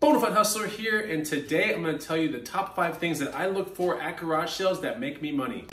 Bonafide Hustler here, and today I'm going to tell you the top five things that I look for at garage sales that make me money.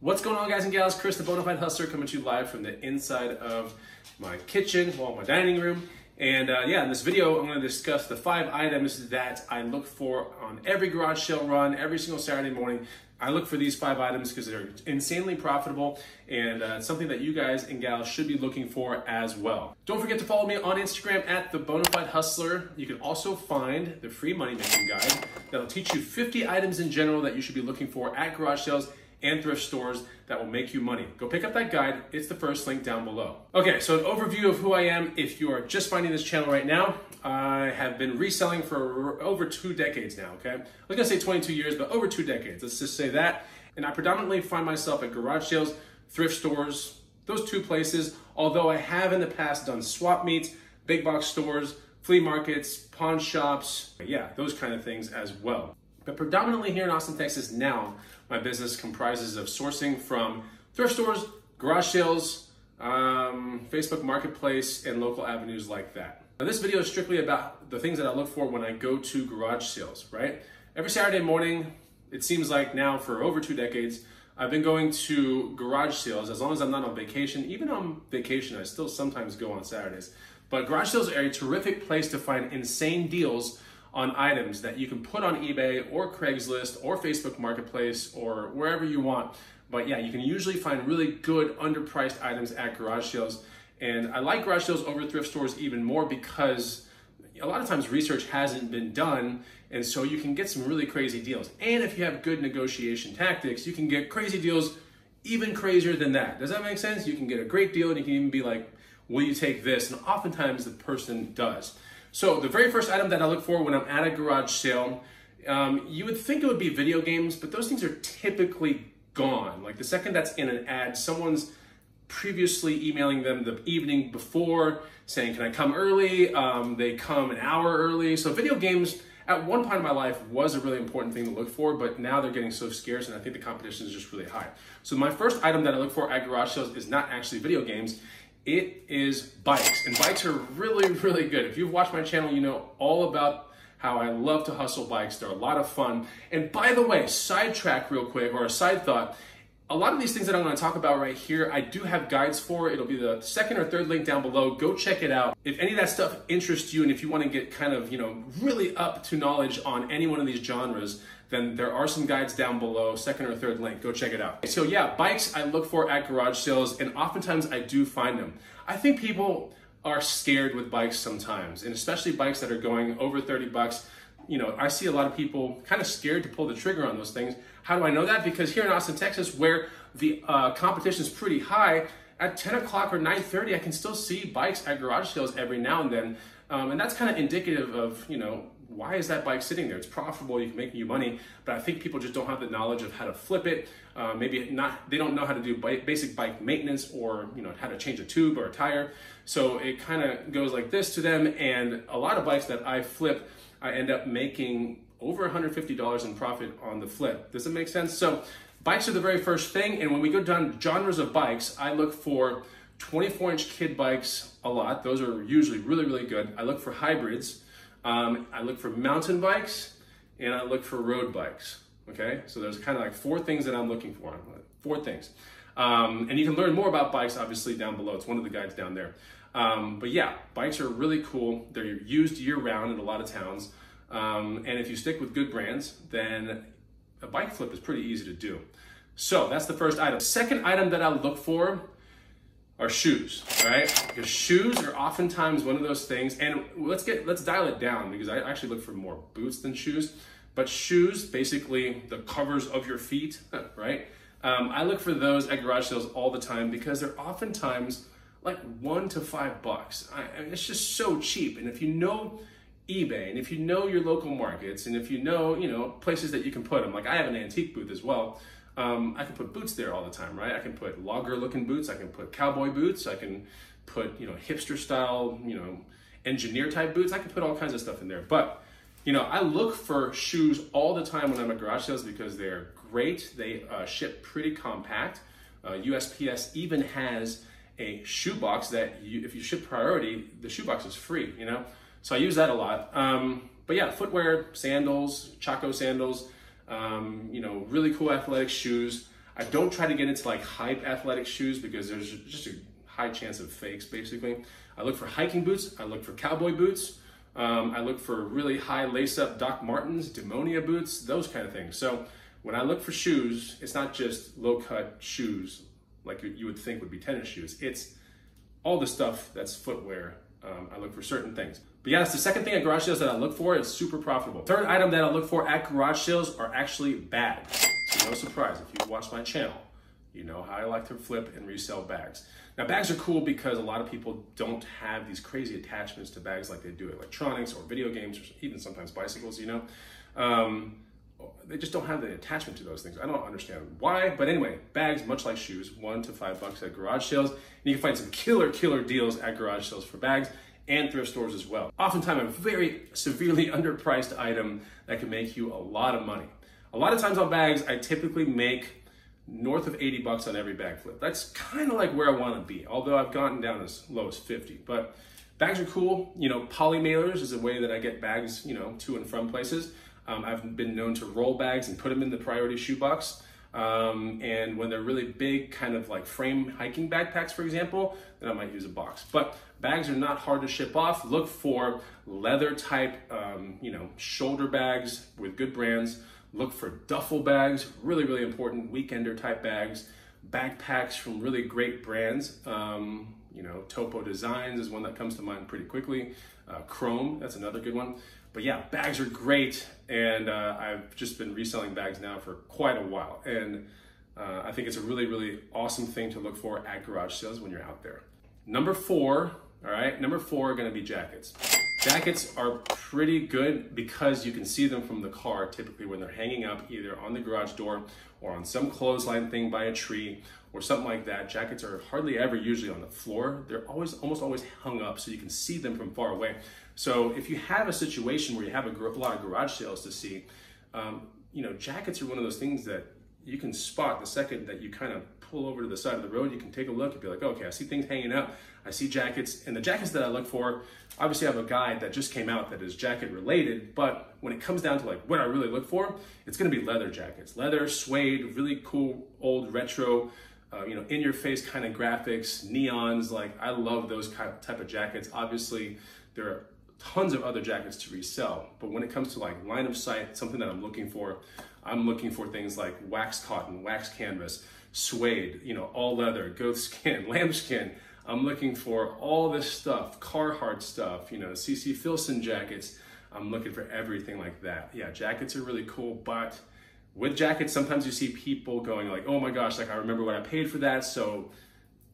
What's going on, guys and gals? Chris, the Bonafide Hustler, coming to you live from the inside of my kitchen, well, my dining room. And uh, yeah, in this video, I'm going to discuss the five items that I look for on every garage sale run, every single Saturday morning. I look for these five items because they're insanely profitable and uh, something that you guys and gals should be looking for as well. Don't forget to follow me on Instagram at the Bonafide Hustler. You can also find the free money making guide that'll teach you 50 items in general that you should be looking for at garage sales and thrift stores that will make you money. Go pick up that guide. It's the first link down below. Okay, so an overview of who I am. If you are just finding this channel right now, I have been reselling for over two decades now, okay? I was gonna say 22 years, but over two decades. Let's just say that. And I predominantly find myself at garage sales, thrift stores, those two places, although I have in the past done swap meets, big box stores, flea markets, pawn shops, yeah, those kind of things as well. But predominantly here in Austin, Texas now, my business comprises of sourcing from thrift stores, garage sales, um, Facebook Marketplace, and local avenues like that. Now this video is strictly about the things that I look for when I go to garage sales, right? Every Saturday morning, it seems like now for over two decades, I've been going to garage sales as long as I'm not on vacation. Even on vacation, I still sometimes go on Saturdays. But garage sales are a terrific place to find insane deals on items that you can put on eBay or Craigslist or Facebook Marketplace or wherever you want. But yeah, you can usually find really good underpriced items at garage sales. And I like garage sales over thrift stores even more because a lot of times research hasn't been done. And so you can get some really crazy deals. And if you have good negotiation tactics, you can get crazy deals even crazier than that. Does that make sense? You can get a great deal and you can even be like, will you take this? And oftentimes the person does. So the very first item that I look for when I'm at a garage sale, um, you would think it would be video games, but those things are typically gone. Like the second that's in an ad, someone's previously emailing them the evening before saying, can I come early? Um, they come an hour early. So video games at one point in my life was a really important thing to look for, but now they're getting so scarce and I think the competition is just really high. So my first item that I look for at garage sales is not actually video games, it is bikes. And bikes are really, really good. If you've watched my channel, you know all about how I love to hustle bikes. They're a lot of fun. And by the way, sidetrack real quick, or a side thought, a lot of these things that I'm going to talk about right here, I do have guides for. It'll be the second or third link down below. Go check it out. If any of that stuff interests you and if you want to get kind of, you know, really up to knowledge on any one of these genres, then there are some guides down below, second or third link. Go check it out. So yeah, bikes I look for at garage sales and oftentimes I do find them. I think people are scared with bikes sometimes and especially bikes that are going over 30 bucks. You know, I see a lot of people kind of scared to pull the trigger on those things. How do I know that? Because here in Austin, Texas, where the uh, competition is pretty high, at 10 o'clock or 9.30, I can still see bikes at garage sales every now and then. Um, and that's kind of indicative of, you know, why is that bike sitting there? It's profitable, you can make new money, but I think people just don't have the knowledge of how to flip it. Uh, maybe not, they don't know how to do bike, basic bike maintenance or you know how to change a tube or a tire. So it kind of goes like this to them. And a lot of bikes that I flip, I end up making over $150 in profit on the flip. Does it make sense? So bikes are the very first thing. And when we go down genres of bikes, I look for 24 inch kid bikes a lot. Those are usually really, really good. I look for hybrids. Um, I look for mountain bikes and I look for road bikes. Okay, so there's kind of like four things that I'm looking for. Four things. Um, and you can learn more about bikes obviously down below. It's one of the guides down there. Um, but yeah, bikes are really cool. They're used year round in a lot of towns. Um, and if you stick with good brands, then a bike flip is pretty easy to do. So that's the first item. Second item that I look for are shoes, right? Because shoes are oftentimes one of those things, and let's get let's dial it down because I actually look for more boots than shoes. But shoes, basically the covers of your feet, right? Um, I look for those at garage sales all the time because they're oftentimes like one to five bucks. I, I mean, it's just so cheap, and if you know eBay, and if you know your local markets, and if you know you know places that you can put them, like I have an antique booth as well um, I can put boots there all the time, right? I can put logger looking boots. I can put cowboy boots. I can put, you know, hipster style, you know, engineer type boots. I can put all kinds of stuff in there. But, you know, I look for shoes all the time when I'm at garage sales because they're great. They uh, ship pretty compact. Uh, USPS even has a shoebox that you, if you ship priority, the shoebox is free, you know? So I use that a lot. Um, but yeah, footwear, sandals, Chaco sandals, um, you know, really cool athletic shoes. I don't try to get into like hype athletic shoes because there's just a high chance of fakes basically. I look for hiking boots, I look for cowboy boots, um, I look for really high lace up Doc Martens, Demonia boots, those kind of things. So when I look for shoes, it's not just low cut shoes like you would think would be tennis shoes. It's all the stuff that's footwear. Um, I look for certain things. But yeah, the second thing at garage sales that I look for. It's super profitable. Third item that I look for at garage sales are actually bags. So no surprise, if you watch my channel, you know how I like to flip and resell bags. Now bags are cool because a lot of people don't have these crazy attachments to bags like they do electronics or video games or even sometimes bicycles, you know. Um, they just don't have the attachment to those things. I don't understand why, but anyway, bags, much like shoes, one to five bucks at garage sales. And you can find some killer, killer deals at garage sales for bags and thrift stores as well. Oftentimes a very severely underpriced item that can make you a lot of money. A lot of times on bags, I typically make north of 80 bucks on every bag flip. That's kind of like where I want to be, although I've gotten down as low as 50. But bags are cool. You know, poly mailers is a way that I get bags, you know, to and from places. Um, I've been known to roll bags and put them in the priority shoebox. Um, and when they're really big, kind of like frame hiking backpacks, for example, then I might use a box. But bags are not hard to ship off. Look for leather type, um, you know, shoulder bags with good brands. Look for duffel bags, really, really important, weekender type bags. Backpacks from really great brands. Um, you know, Topo Designs is one that comes to mind pretty quickly. Uh, Chrome, that's another good one. But yeah, bags are great, and uh, I've just been reselling bags now for quite a while. And uh, I think it's a really, really awesome thing to look for at garage sales when you're out there. Number four, all right, number four are gonna be jackets. Jackets are pretty good because you can see them from the car typically when they're hanging up either on the garage door or on some clothesline thing by a tree or something like that. Jackets are hardly ever usually on the floor. They're always, almost always hung up so you can see them from far away. So if you have a situation where you have a, a lot of garage sales to see, um, you know, jackets are one of those things that you can spot the second that you kind of pull over to the side of the road. You can take a look and be like, okay, I see things hanging up. I see jackets. And the jackets that I look for, obviously I have a guide that just came out that is jacket related. But when it comes down to like what I really look for, it's going to be leather jackets. Leather, suede, really cool, old, retro, uh, you know, in your face kind of graphics, neons. Like I love those type of jackets. Obviously, there are tons of other jackets to resell. But when it comes to like line of sight, something that I'm looking for, I'm looking for things like wax cotton, wax canvas, suede, you know, all leather, goat skin, lambskin. I'm looking for all this stuff, Carhartt stuff, you know, CC Filson jackets. I'm looking for everything like that. Yeah, jackets are really cool, but with jackets, sometimes you see people going like, oh my gosh, like I remember what I paid for that, so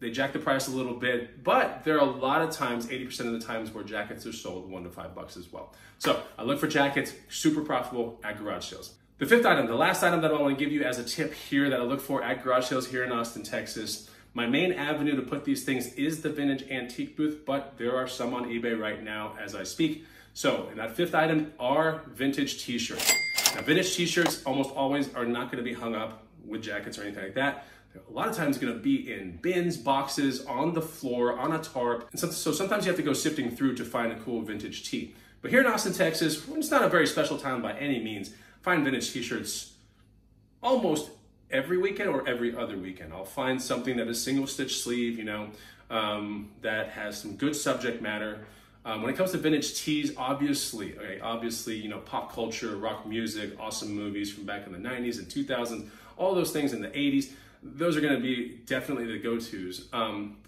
they jack the price a little bit, but there are a lot of times, 80% of the times where jackets are sold one to five bucks as well. So I look for jackets, super profitable at garage sales. The fifth item, the last item that I want to give you as a tip here that I look for at garage sales here in Austin, Texas. My main avenue to put these things is the vintage antique booth, but there are some on eBay right now as I speak. So, and that fifth item are vintage t-shirts. Now, vintage t-shirts almost always are not gonna be hung up with jackets or anything like that a lot of times going to be in bins, boxes, on the floor, on a tarp. And so, so sometimes you have to go sifting through to find a cool vintage tee. But here in Austin, Texas, it's not a very special town by any means. Find vintage t-shirts almost every weekend or every other weekend. I'll find something that is single stitch sleeve, you know, um, that has some good subject matter. Um, when it comes to vintage tees, obviously, okay, obviously, you know, pop culture, rock music, awesome movies from back in the 90s and 2000s, all those things in the 80s those are going to be definitely the go-tos. Um,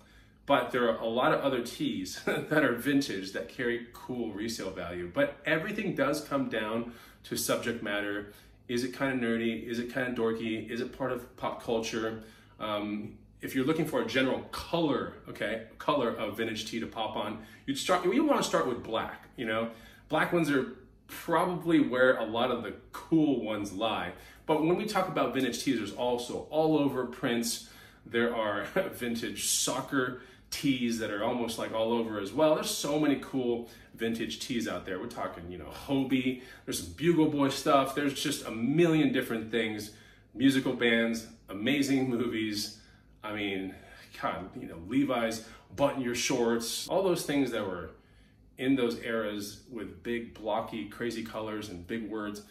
but there are a lot of other tees that are vintage that carry cool resale value. But everything does come down to subject matter. Is it kind of nerdy? Is it kind of dorky? Is it part of pop culture? Um, if you're looking for a general color, okay, color of vintage tee to pop on, you'd start. You want to start with black. You know, black ones are probably where a lot of the cool ones lie. But when we talk about vintage tees, there's also all over prints. There are vintage soccer tees that are almost like all over as well. There's so many cool vintage tees out there. We're talking, you know, Hobie, there's some Bugle Boy stuff. There's just a million different things. Musical bands, amazing movies. I mean, God, you know, Levi's, button your shorts, all those things that were in those eras with big, blocky, crazy colors and big words.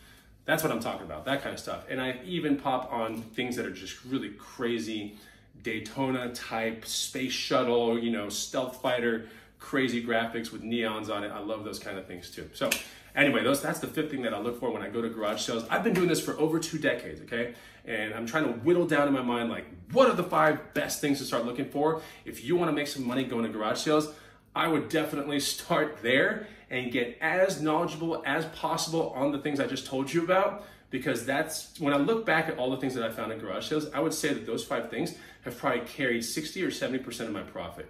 That's what I'm talking about, that kind of stuff. And I even pop on things that are just really crazy Daytona type space shuttle, you know, stealth fighter, crazy graphics with neons on it. I love those kind of things too. So anyway, those that's the fifth thing that I look for when I go to garage sales. I've been doing this for over two decades, okay? And I'm trying to whittle down in my mind like what are the five best things to start looking for if you want to make some money going to garage sales. I would definitely start there and get as knowledgeable as possible on the things I just told you about because that's when I look back at all the things that I found in garage sales, I would say that those five things have probably carried 60 or 70% of my profit,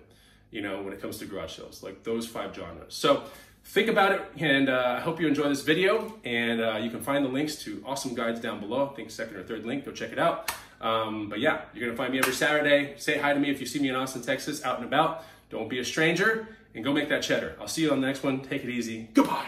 you know, when it comes to garage sales, like those five genres. So think about it, and uh, I hope you enjoy this video, and uh, you can find the links to awesome guides down below. I think second or third link, go check it out. Um, but yeah, you're gonna find me every Saturday. Say hi to me if you see me in Austin, Texas, out and about. Don't be a stranger, and go make that cheddar. I'll see you on the next one. Take it easy. Goodbye.